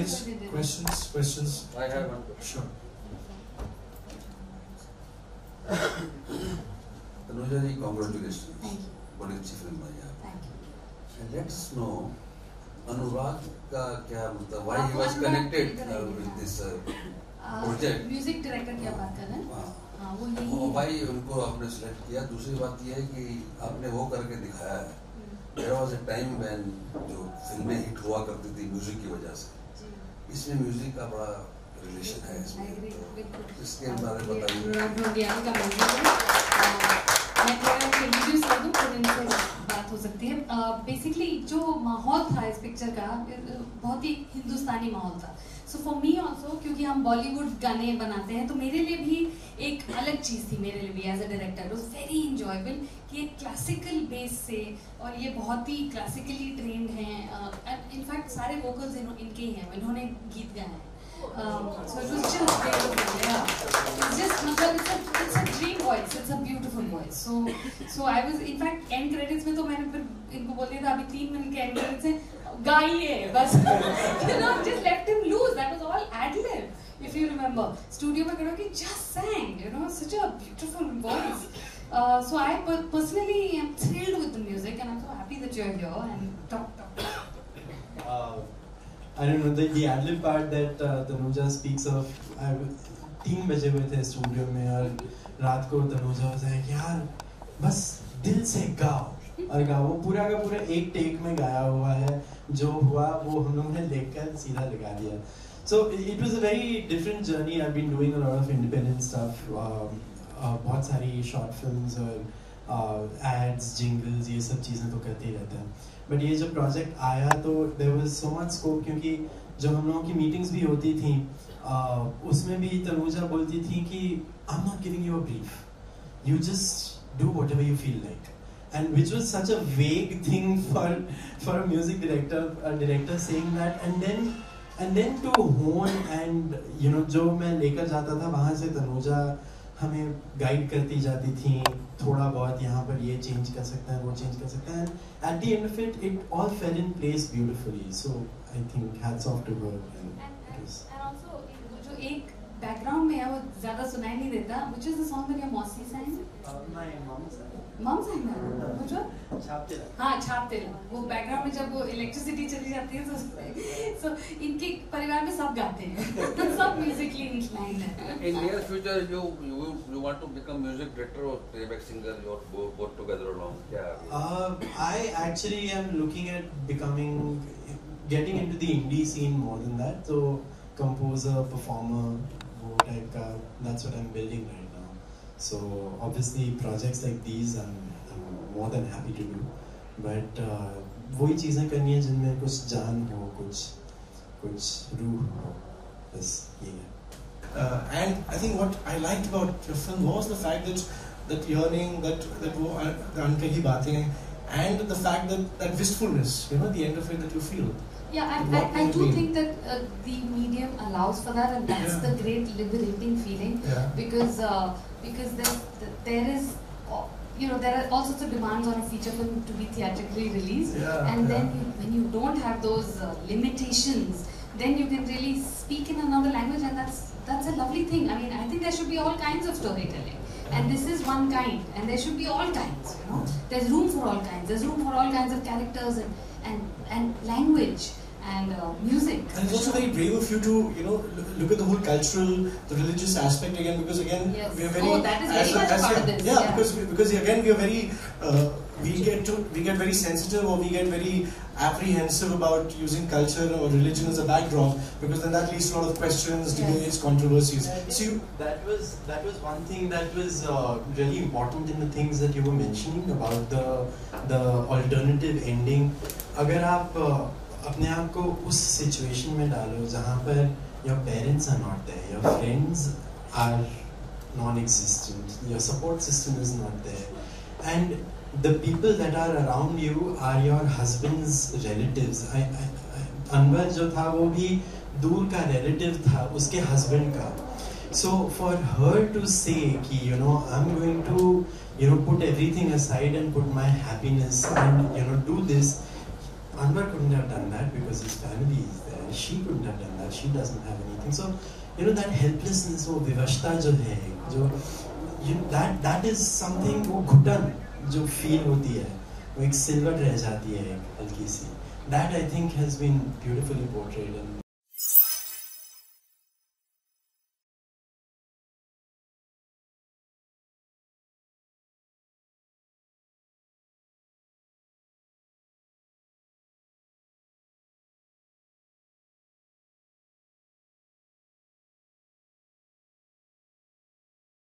guys? Questions? Questions? I have one. Sure. Tanuja ji congratulation Thank you. बड़ी अच्छी film आई है Thank you. Let's know Anurag का क्या मतलब व्हाई आप ही वाज अनुराग कनेक्टेड किधर है? With this Uh, Project. Music director की आप बात कर रहे हैं हाँ वो यही है व्हाई उनको आपने सिलेक्ट किया दूसरी बात यह है कि आपने वो करके दिखाया है there was a time when जो फ़िल्में हिट हुआ करती थी म्यूज़िक की वजह से। इसमें म्यूज़िक का बड़ा रिलेशन है इसमें। तो इसके बारे में बताइए। बात हो सकती है। बेसिकली जो माहौल था इस पिक्चर का बहुत ही हिंदुस्तानी माहौल था। सो फॉर मी ऑल्सो क्योंकि हम बॉलीवुड गाने बनाते हैं तो मेरे लिए भी एक अलग चीज़ थी मेरे लिए भी as a director was very enjoyable कि एक क्लासिकल बेस से, और ये बहुत ही क्लासिकली ट्रेंड हैं इनफैक्ट सारे वोकल्स इनके ही हैं, इन्होंने गीत गाए हैं। Um, so it was just beautiful, yeah. It's just, मतलब it's a it's a dream voice, it's a beautiful voice. So so I was in fact end credits में तो मैंने फिर इनको बोल दिया था अभी तीन मिनट के end credits है गाइए बस you know just left him loose. That was all ad lib. If you remember, studio में खड़ा कि just sang, you know, such a beautiful voice. Uh, so I per- personally am thrilled with the music and I'm so happy that you're here and talk talk. uh, I don't know the, the ad-lib part that uh, Tanuja speaks of. I तीन बजे हुए थे studio में और रात को तनुजा से यार बस दिल से गाओ और गाओ वो पूरा का पूरा एक टेक में गाया हुआ है जो हुआ वो हम लोगों ने लेकर सीधा लगा दिया was a very different journey. I've been doing a lot of independent stuff. Um, uh, बहुत सारी short films और uh, ads, jingles ये सब चीज़ें तो करते ही रहते हैं। बट ये जब प्रोजेक्ट आया तो there was so much scope क्योंकि जो हम लोगों की मीटिंग्स भी होती थी uh, उसमें भी तनुजा बोलती थी कि I am not giving you a brief you just do whatever you feel like and which was such a vague thing for for a music director a director saying that. And then and then to hone and you know जो मैं लेकर जाता था वहाँ से तनुजा हमें guide करती जाती थी थोड़ा बहुत यहाँ पर ये चेंज कर सकते हैं वो चेंज कर सकते हैं। At the end of it it all fell in place beautifully so I think hats off to her जो एक बैकग्राउंड में है वो ज़्यादा सुनाई नहीं देता। Which is the song that your मौसी sang? Said mom sang. That? वो जो छापते हाँ छाप तेल वो बैकग्राउंड में जब वो इलेक्ट्रिसिटी चली जाती है तो so, इनके परिवार में सब गाते हैं। सब musically In near future, you you you want to become music director or playback singer? Or both, both together along? Yeah. Uh, I actually am looking at becoming, getting into the indie scene more than that. So, composer, performer, wo type ka, that's what I'm building right now. So, obviously, projects like these I'm, I'm more than happy to do. But uh, वही चीज़ें करनी है जिनमें कुछ जान हो कुछ कुछ रूह हो this yearning. Uh, and I think what I liked about the film was the fact that that yearning, that that wo uh, baatein, and the fact that that wistfulness, you know, the end of it that you feel. Yeah, I, I, I do mean? think that uh, the medium allows for that, and that's yeah. the great liberating feeling yeah. because uh, because there, there is uh, you know, there are all sorts of demands on a feature film to be theatrically released. Yeah, and yeah. then you, when you don't have those uh, limitations, then you can really speak in another language, and that's that's a lovely thing. I mean, I think there should be all kinds of storytelling. And this is one kind, and there should be all kinds. You know, there's room for all kinds. There's room for all kinds of characters and and, and language and uh, music. And it's also very brave of you to, you know, look, at the whole cultural, the religious aspect again, because again, Yes. we are very. Oh, that is very much part of this, Yeah, yeah. because we, because again we are very, uh, we get to we get very sensitive or we get very apprehensive about using culture or religion as a backdrop because then that leads to a lot of questions, Yes. debates, controversies. So you, that was that was one thing that was uh, really important in the things that you were mentioning about the the alternative ending अगर आप uh, अपने आप को उस situation में डालो जहाँ पर your parents are not there your friends are non-existent your support system is not there and the people that are around you are your husband's relatives I, I, I, Anwar जो था वो भी दूर का relative था उसके husband का so for her to say कि you know I'm going to you know put everything aside and put my happiness and you know do this Anwar couldn't have done that because his family is there. She couldn't have done that. She doesn't have anything. So, you know, that helplessness, वो विवशता जो है, जो you know, that that is something वो घुटन जो feel होती है, वो एक सिल्वर रह जाती है हल्की सी। That I think has been beautifully portrayed